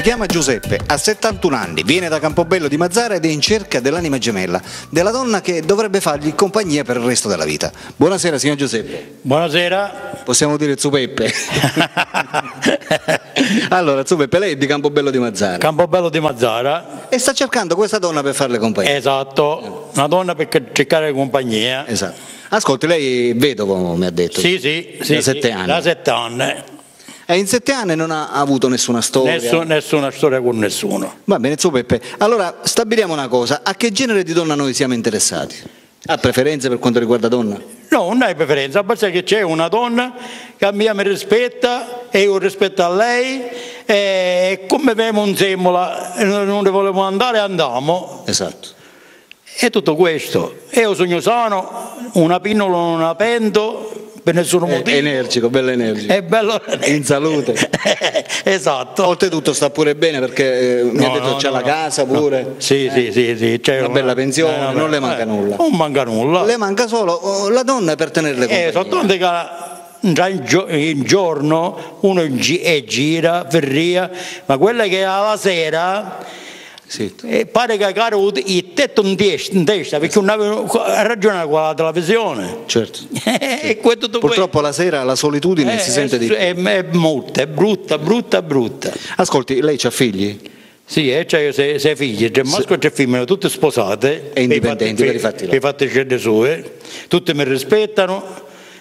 Si chiama Giuseppe, ha 71 anni, viene da Campobello di Mazzara ed è in cerca dell'anima gemella, della donna che dovrebbe fargli compagnia per il resto della vita. Buonasera signor Giuseppe. Buonasera. Possiamo dire Zupeppe. allora, Zupeppe, lei è di Campobello di Mazzara Campobello di Mazzara. e sta cercando questa donna per farle compagnia. Esatto, una donna per cercare compagnia. Esatto. Ascolti, lei è vedovo, mi ha detto. Sì, sì, sì. Da sì, sette anni. Da sette anni. E in sette anni non ha avuto nessuna storia. Nessun- nessuna storia con nessuno. Va bene, Zupeppe. Allora, stabiliamo una cosa. A che genere di donna noi siamo interessati? Ha preferenze per quanto riguarda donna? No, non hai preferenza, basta che c'è una donna che a me mi rispetta e io rispetto a lei e come vediamo insieme, e noi non ne volevo andare, andiamo. Esatto. E tutto questo. Io sono sano, una pinnola non la pento, per nessun È motivo. energico, bello energico. È bello. In salute. esatto. Oltretutto sta pure bene perché eh, mi ha No, detto no, c'ha no, la no. casa No. pure. Sì, sì, sì, sì. c'è Una bella pensione, non le manca eh, nulla. Non manca nulla. Le manca solo oh, la donna per tenerle compagnia. Eh, soltanto che già in, gio- in giorno uno gi- e gira, ferria, ma quella che alla sera Sì. eh, pare che caro il tetto in testa, perché non aveva ha ragione con la televisione. Certo. e tutto Purtroppo la sera la solitudine questo. si sente di più. è, è molto, è brutta, brutta, brutta. Ascolti, lei ha figli? Sì, e c'è sei, sei figli, c'è maschio e c'è femmina, tutte sposate. E indipendenti, per i fatti loro. Per i fatti scelte sue, tutte mi rispettano.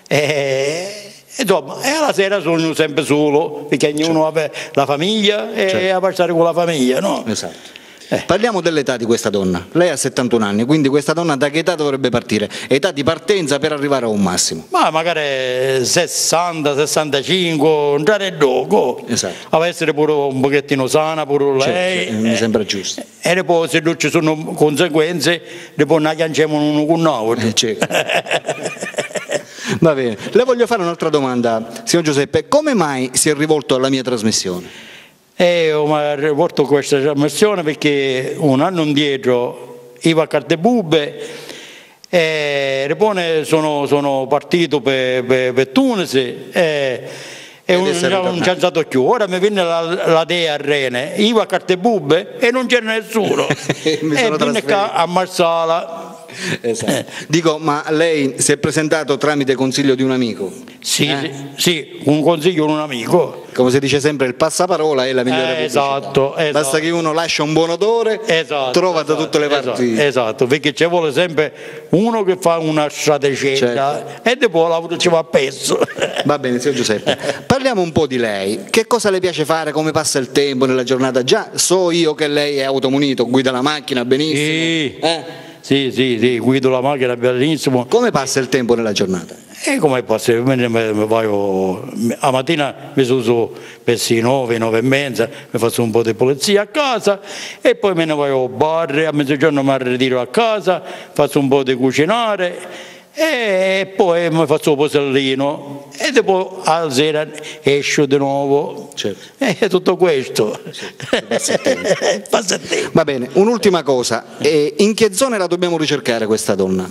E, insomma, e alla sera sono sempre solo, perché ognuno ha la famiglia e Certo. a passare con la famiglia, no? Esatto. Eh. Parliamo dell'età di questa donna. Lei ha 71 anni, quindi questa donna da che età dovrebbe partire? Età di partenza per arrivare a un massimo. Ma magari 60, 65, andare dopo. Esatto. A essere pure un pochettino sana, pure lei. Certo, mi sembra giusto. E poi se non ci sono conseguenze, poi ne agganciamo uno con l'altro. Eh, certo. Va bene. Le voglio fare un'altra domanda, signor Giuseppe. Come mai si è rivolto alla mia trasmissione? E ho rivolto questa trasmissione perché un anno indietro io a Cardebube e poi sono, sono partito per, per, per Tunisi e, e non, non c'è stato più. Ora mi viene la, la dea a Rene, io a Cardebube e non c'era nessuno. E venne qua a Marsala. Esatto. Dico, ma lei si è presentato tramite consiglio di un amico? Sì, Eh? sì, sì, un consiglio di un amico. Come si dice sempre, il passaparola è la migliore Eh, pubblicità. esatto, esatto. Basta che uno lascia un buon odore, Esatto, trova da esatto, tutte le parti. Esatto, esatto, perché ci vuole sempre uno che fa una strategia Certo. e dopo lavoro ci va a pezzo. Va bene, signor Giuseppe. Parliamo un po' di lei. Che cosa le piace fare? Come passa il tempo nella giornata? Già so io che lei è automunito, guida la macchina benissimo. Sì. Eh? Sì, sì, sì, guido la macchina bellissimo. Come passa il tempo nella giornata? E come posso? Me ne- me- me vado- a mattina mi sono su verso le 9, 9 e mezza, mi faccio un po' di pulizia a casa e poi me ne vado al bar, a mezzogiorno mi ritiro a casa, faccio un po' di cucinare e poi mi faccio un posellino e dopo alla sera esco di nuovo. Certo. E tutto questo. tempo. Passa. Va bene, un'ultima cosa. Eh, in che zone la dobbiamo ricercare questa donna?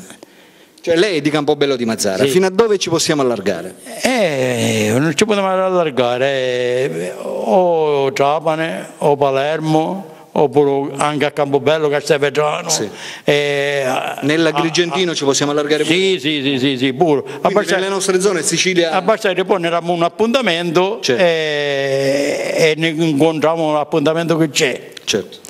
Cioè lei è di Campobello di Mazzara, Sì. fino a dove ci possiamo allargare? Eh, non ci possiamo allargare eh, o Trapane o Palermo oppure anche a Campobello, Castelvetrano. Sì. Eh, Nell'Agrigentino ci possiamo allargare pure? Sì, sì, sì, sì, sì, pure. A basta, nelle nostre zone Sicilia... a basta che poi ne un appuntamento Certo. e, e ne incontriamo l'appuntamento che c'è. Certo.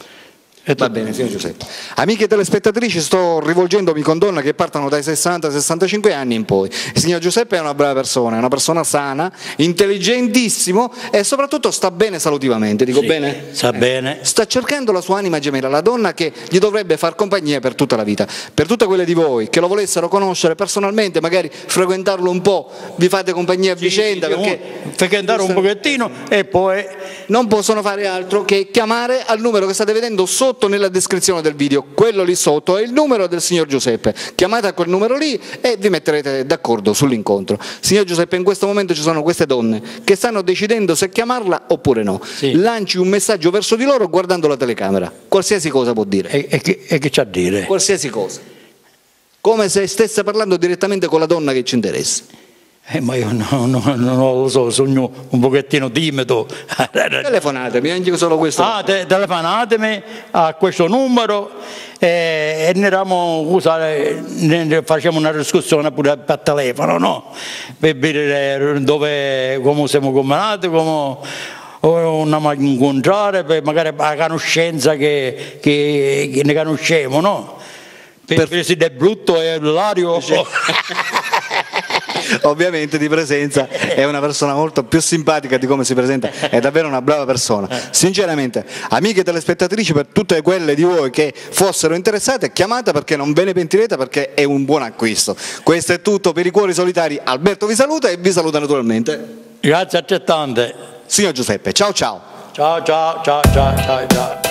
Va bene, signor Giuseppe. Amiche telespettatrici, sto rivolgendomi con donne che partono dai 60-65 anni in poi. Il signor Giuseppe è una brava persona, è una persona sana, intelligentissimo e soprattutto sta bene salutivamente, dico Sì, bene? Sta bene. Sta cercando la sua anima gemella, la donna che gli dovrebbe far compagnia per tutta la vita. Per tutte quelle di voi che lo volessero conoscere personalmente, magari frequentarlo un po', vi fate compagnia a vicenda Sì, perché frequentare un pochettino e poi non possono fare altro che chiamare al numero che state vedendo sotto nella descrizione del video, quello lì sotto è il numero del signor Giuseppe. Chiamate a quel numero lì e vi metterete d'accordo sull'incontro. Signor Giuseppe, in questo momento ci sono queste donne che stanno decidendo se chiamarla oppure no. Sì. Lanci un messaggio verso di loro guardando la telecamera, qualsiasi cosa può dire, e, e che, e che c'ha a dire? qualsiasi cosa. Come se stesse parlando direttamente con la donna che ci interessa. Eh, ma io no, no, non lo so, sogno un pochettino timido. Telefonatemi, anche solo questo. Ah, te, telefonatemi a questo numero eh, e ne, eravamo, usare, ne facciamo una discussione pure per telefono, no? Per vedere dove, come siamo combinati, come andiamo a incontrare, per magari la conoscenza che, che, che ne conosciamo, no? Per, per... se è brutto e l'ario... ovviamente di presenza è una persona molto più simpatica di come si presenta, è davvero una brava persona. Sinceramente, amiche telespettatrici, per tutte quelle di voi che fossero interessate, chiamate perché non ve ne pentirete perché è un buon acquisto. Questo è tutto per i cuori solitari. Alberto vi saluta e vi saluta naturalmente. Grazie a te tante. Signor Giuseppe, ciao ciao. Ciao ciao ciao ciao ciao ciao.